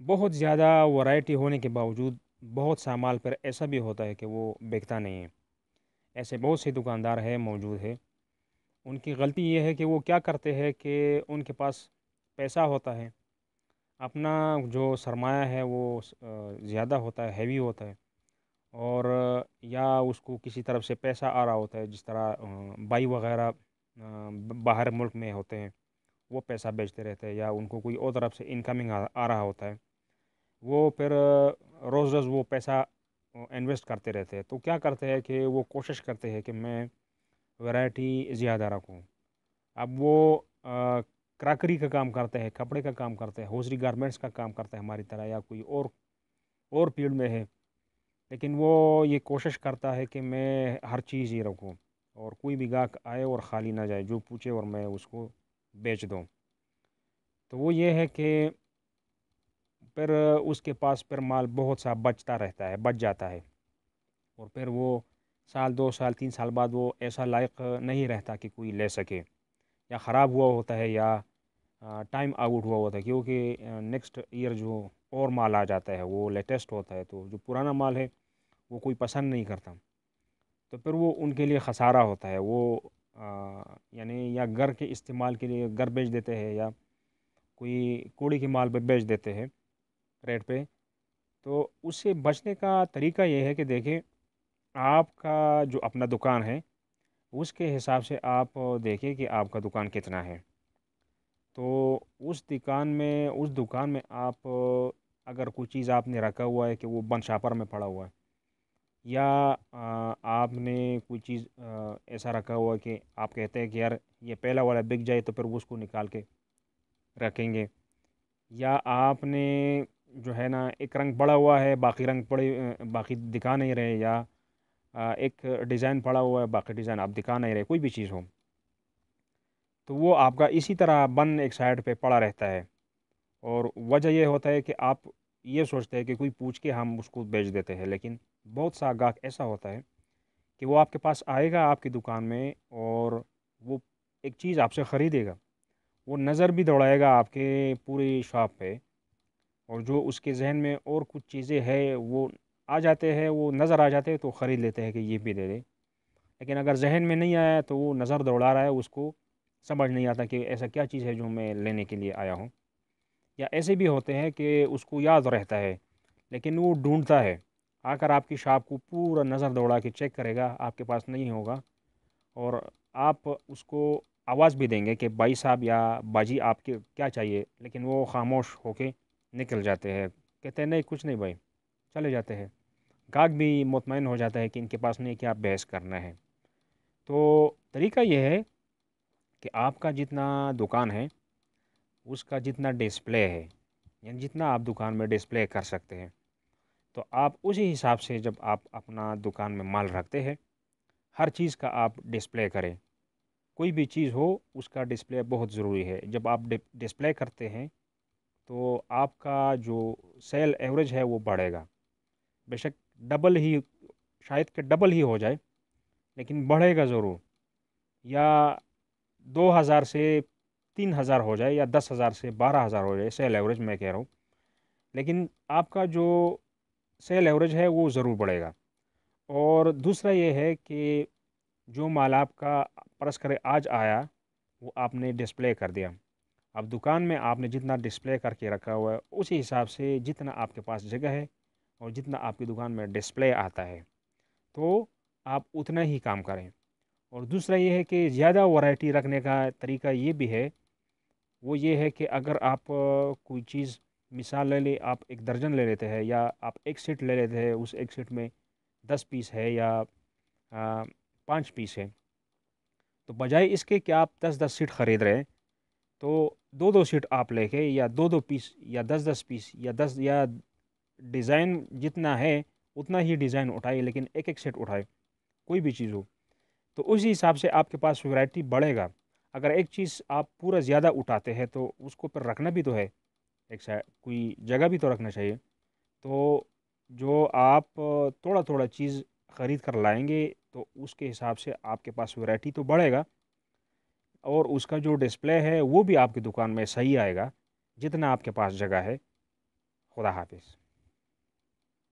बहुत ज़्यादा वैरायटी होने के बावजूद बहुत सा माल पर ऐसा भी होता है कि वो बिकता नहीं है। ऐसे बहुत से दुकानदार हैं, मौजूद है। उनकी गलती ये है कि वो क्या करते हैं कि उनके पास पैसा होता है, अपना जो सरमाया है वो ज़्यादा होता है हैवी होता है और, या उसको किसी तरफ़ से पैसा आ रहा होता है, जिस तरह बाई वगैरह बाहर मुल्क में होते हैं। वो पैसा बेचते रहते हैं या उनको कोई और तरफ़ से इनकमिंग आ, आ रहा होता है। वो फिर रोज़ रोज़ वो पैसा इन्वेस्ट करते रहते हैं। तो क्या करते हैं कि वो कोशिश करते हैं कि मैं वैरायटी ज़्यादा रखूँ। अब वो क्राकरी का काम करते हैं कपड़े का काम करते हैं हौजरी गारमेंट्स का काम करते हैं हमारी तरह या कोई और और फ़ील्ड में है। लेकिन वो ये कोशिश करता है कि मैं हर चीज़ ही रखूँ और कोई भी गाहक आए और ख़ाली ना जाए जो पूछे और मैं उसको बेच दो। तो वो ये है कि फिर उसके पास फिर माल बहुत सा बचता रहता है, बच जाता है। और फिर वो साल, दो साल, तीन साल बाद वो ऐसा लायक नहीं रहता कि कोई ले सके। या ख़राब हुआ होता है या टाइम आउट हुआ होता है, क्योंकि नेक्स्ट ईयर जो और माल आ जाता है, वो लेटेस्ट होता है तो जो पुराना माल है, वो कोई पसंद नहीं करता। तो फिर वो उनके लिए ख़सारा होता है, वो यानी या घर के इस्तेमाल के लिए घर बेच देते हैं या कोई कूड़ी के माल पर बेच देते हैं रेट पे। तो उससे बचने का तरीका ये है कि देखें, आपका जो अपना दुकान है, उसके हिसाब से आप देखें कि आपका दुकान कितना है। तो उस दुकान में, उस दुकान में आप अगर कोई चीज़ आपने रखा हुआ है कि वो बंद शापर में पड़ा हुआ है या आपने कोई चीज़ ऐसा रखा हुआ कि आप कहते हैं कि यार ये पहला वाला बिक जाए तो फिर उसको निकाल के रखेंगे। या आपने जो है ना, एक रंग पड़ा हुआ है, बाकी रंग पड़े बाकी दिखा नहीं रहे या एक डिज़ाइन पड़ा हुआ है, बाकी डिज़ाइन आप दिखा नहीं रहे, कोई भी चीज़ हो तो वो आपका इसी तरह बन एक साइड पे पड़ा रहता है। और वजह ये होता है कि आप ये सोचते हैं कि कोई पूछ के हम उसको बेच देते हैं, लेकिन बहुत सा गाहक ऐसा होता है कि वो आपके पास आएगा आपकी दुकान में और वो एक चीज़ आपसे ख़रीदेगा। वो नज़र भी दौड़ाएगा आपके पूरी शॉप पे और जो उसके जहन में और कुछ चीज़ें हैं, वो आ जाते हैं, वो नज़र आ जाते हैं तो ख़रीद लेते हैं कि ये भी दे दे। लेकिन अगर जहन में नहीं आया तो वो नज़र दौड़ा रहा है, उसको समझ नहीं आता कि ऐसा क्या चीज़ है जो मैं लेने के लिए आया हूँ। या ऐसे भी होते हैं कि उसको याद रहता है, लेकिन वो ढूंढता है। आकर आपकी शॉप को पूरा नज़र दौड़ा के चेक करेगा, आपके पास नहीं होगा। और आप उसको आवाज़ भी देंगे कि, भाई साहब, या बाजी, आपके क्या चाहिए? लेकिन वो खामोश होके निकल जाते हैं। कहते हैं, नहीं, कुछ नहीं भाई, चले जाते हैं। गाहक भी मुतमिन हो जाता है कि इनके पास नहीं क्या बहस करना है। तो तरीका यह है कि आपका जितना दुकान है, उसका जितना डिस्प्ले है, यानी जितना आप दुकान में डिस्प्ले कर सकते हैं। तो आप उसी हिसाब से जब आप अपना दुकान में माल रखते हैं, हर चीज़ का आप डिस्प्ले करें। कोई भी चीज़ हो, उसका डिस्प्ले बहुत ज़रूरी है। जब आप डिस्प्ले करते हैं तो आपका जो सेल एवरेज है वो बढ़ेगा। बेशक डबल ही, शायद के डबल ही हो जाए, लेकिन बढ़ेगा ज़रूर। या दो हज़ार से तीन हज़ार हो जाए, या दस हज़ार से बारह हज़ार हो जाए, सेल एवरेज मैं कह रहा हूँ। लेकिन आपका जो सेल एवरेज है, वो ज़रूर बढ़ेगा। और दूसरा ये है कि जो माल आपका परस करे आज आया, वो आपने डिस्प्ले कर दिया। अब दुकान में आपने जितना डिस्प्ले करके रखा हुआ है, उसी हिसाब से जितना आपके पास जगह है और जितना आपकी दुकान में डिस्प्ले आता है तो आप उतना ही काम करें। और दूसरा ये है कि ज़्यादा वैरायटी रखने का तरीका ये भी है, वो ये है कि अगर आप कोई चीज़ मिसाल ले ले, आप एक दर्जन ले लेते हैं या आप एक सीट ले लेते हैं, उस एक सीट में दस पीस है या पाँच पीस है। तो बजाय इसके कि आप दस दस सीट ख़रीद रहे हैं तो दो दो सीट आप लेके या दो दो पीस या दस दस पीस या दस, या डिज़ाइन जितना है, उतना ही डिज़ाइन उठाए लेकिन एक एक सेट उठाए, कोई भी चीज़ हो। तो उसी हिसाब से आपके पास वैरायटी बढ़ेगा। अगर एक चीज़ आप पूरा ज़्यादा उठाते हैं तो उसको पर रखना भी तो है। एक कोई जगह भी तो रखना चाहिए। तो जो आप थोड़ा थोड़ा चीज़ ख़रीद कर लाएँगे तो उसके हिसाब से आपके पास वैरायटी तो बढ़ेगा और उसका जो डिस्प्ले है, वो भी आपकी दुकान में सही आएगा, जितना आपके पास जगह है। खुदा हाफिज़।